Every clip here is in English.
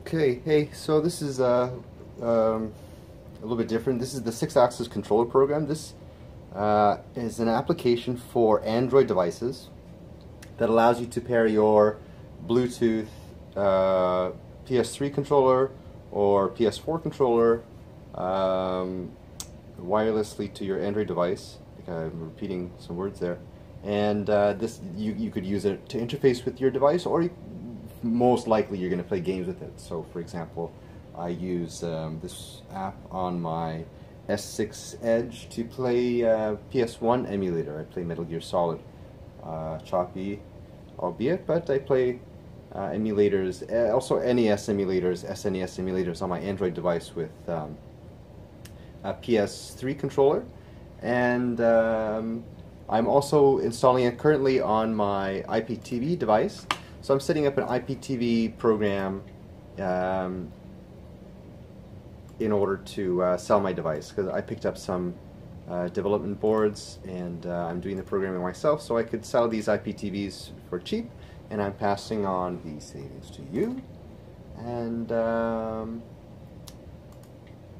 Okay, hey, so this is uh, um, a little bit different. This is the Sixaxis controller program. This uh, is an application for Android devices that allows you to pair your Bluetooth uh, PS3 controller or PS4 controller um, wirelessly to your Android device. I'm repeating some words there. And uh, this you, you could use it to interface with your device or most likely you're going to play games with it. So for example, I use um, this app on my S6 Edge to play uh, PS1 emulator. I play Metal Gear Solid. Uh, choppy, albeit, but I play uh, emulators, uh, also NES emulators, SNES emulators on my Android device with um, a PS3 controller. And um, I'm also installing it currently on my IPTV device. So I'm setting up an IPTV program um, in order to uh, sell my device because I picked up some uh, development boards and uh, I'm doing the programming myself so I could sell these IPTVs for cheap and I'm passing on the savings to you. And um,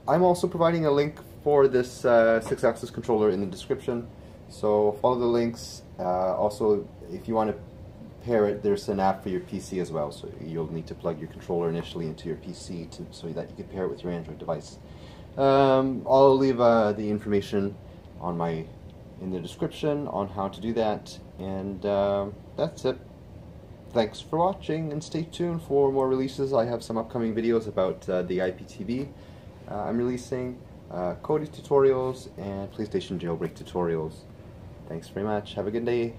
I'm also providing a link for this uh, Sixaxis controller in the description. So follow the links uh, also if you want to pair it, there's an app for your PC as well, so you'll need to plug your controller initially into your PC to, so that you can pair it with your Android device. Um, I'll leave uh, the information on my in the description on how to do that, and uh, that's it. Thanks for watching, and stay tuned for more releases. I have some upcoming videos about uh, the IPTV uh, I'm releasing, uh, Kodi tutorials, and PlayStation jailbreak tutorials. Thanks very much. Have a good day.